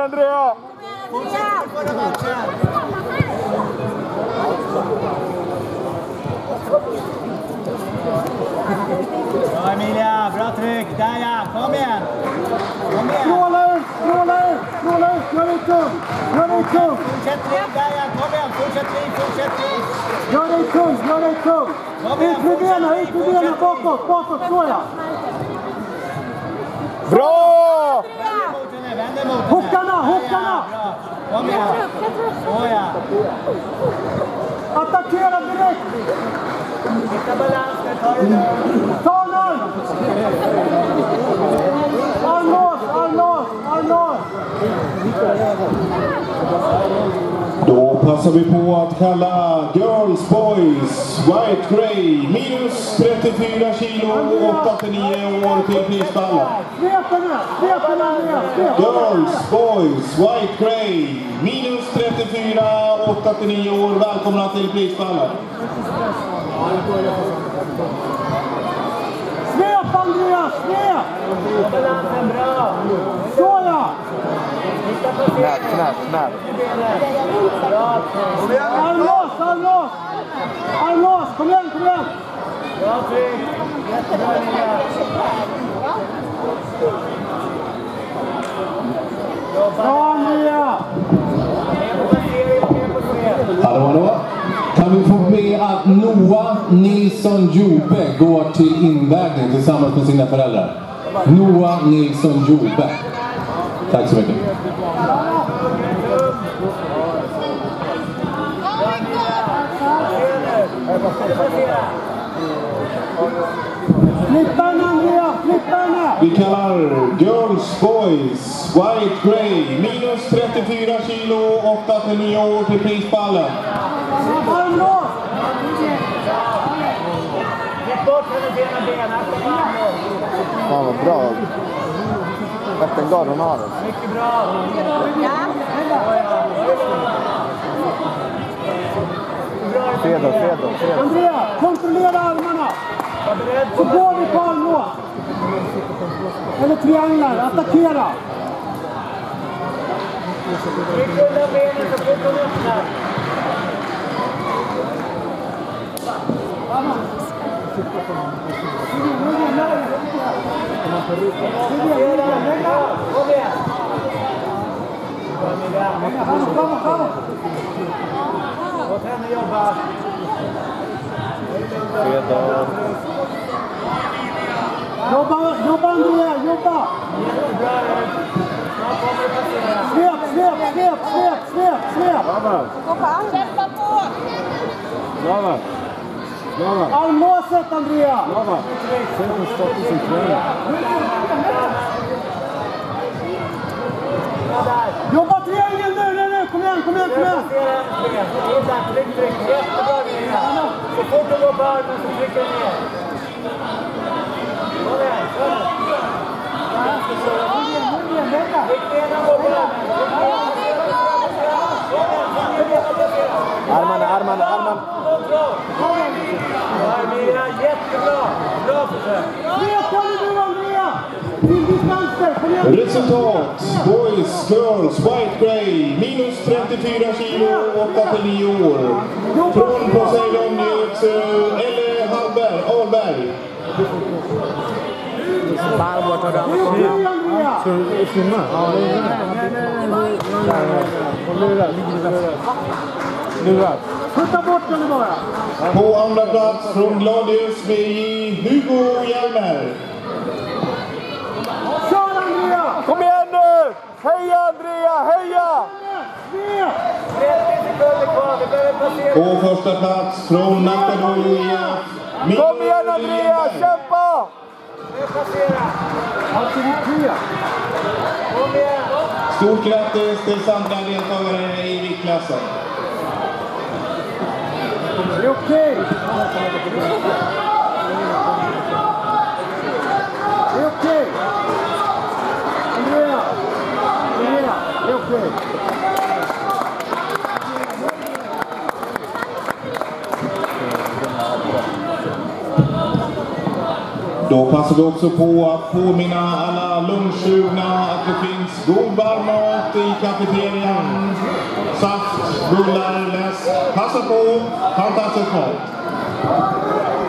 Andrea! Bra Emilia, bra tryck. Där ja, kom igen. Kom igen. Stråla ut, stråla ut, stråla ut. Gör dig tung. Gör dig tung. Fortsätt driv, där ja. Kom igen, fortsätt driv, fortsätt driv. Gör dig tung, gör dig tung. Ut med benen, ut med benen bakåt, bakåt. Så ja. Bra! Vänd emot henne, vänd emot henne. Hookarna, Där, ja, hookarna. bra. Kom igen. Såja. Attackera direkt. Hitta balans nu, ta det lugnt. Ta en arm. Armlås, armlås, armlås. Då passar vi på att kalla Girls Boys White Grey minus 34 kilo 8-9 år till prispallen. Girls Boys White Grey minus 34 8-9 år. Välkomna till prispallen. Svep Andreas, svep. Balansen bra. Så ja. Snap. Armlås, armlås. Armlås, kom igen, kom igen. Bra svep. Hallå, hallå. Kan vi få be att Noah Nilsson Jobe går till invägning tillsammans med sina föräldrar? Noah Nilsson Jobe. Tack så mycket. Flippa henne Andrea, flippa henne. Vi kallar Girls Boys White Grey minus 34 kilo 8-9 år till prispallen. Armlås. Släpp bort hennes ena ben. Akta på armen. Fan vad bra. Öppen gard hon har. den. Mycket bra. Fredag, fredag, fredag. Andrea, kontrollera armarna. Så går vi på armlås. Eller trianglar, attackera. Tryck undan benen så fort hon öppnar. Låt henne jobba. Fredag. Jobba, jobba Andrea, jobba. Jättebra ut. Snart kommer det passera. Svep, svep, svep, svep, svep, svep. Kämpa på! Brava. Brava. Armlåset Andrea. Brava. Tänk om starta sin träning. Jobba triangeln nu, nu, nu. Kom igen, kom igen, kom igen. Tryck, tryck. Jättebra Emilia. Så fort du går på armen så trycker du ner. Kom igen, kör nu. Tryck ner den går på armen. Tryck ner den. Armarna, armarna, armarna. Kontroll. Bra Emilia, jättebra. Bra försök. Svep håller du Andrea. Till distanser, kom igen. Resultat Boys Girls White Grey minus 34 kilo 8-9 år. Från Poseidon Nils Elle Hallberg, Ahlberg. Det är okej Andrea. Filma? Ja, det är det. Hon lurar. Putta bort henne bara. På andra plats från Gladius VJ Hugo Hjalmer. Kör Andrea. Kom igen nu! Heja Andrea, heja! Svep. 30 sekunder kvar. Vi behöver passera. På första plats från. Mikael Kom igen Andrea, kämpa! Stort grattis till samtliga deltagare i viktklassen. Det är okej. Det är okej. Andrea. Andrea, det är okej. Då passar vi också på att påminna alla lunchsugna att det finns god varm mat i kafeterian. Saft, bullar, läsk. Passa på, fantastisk mat.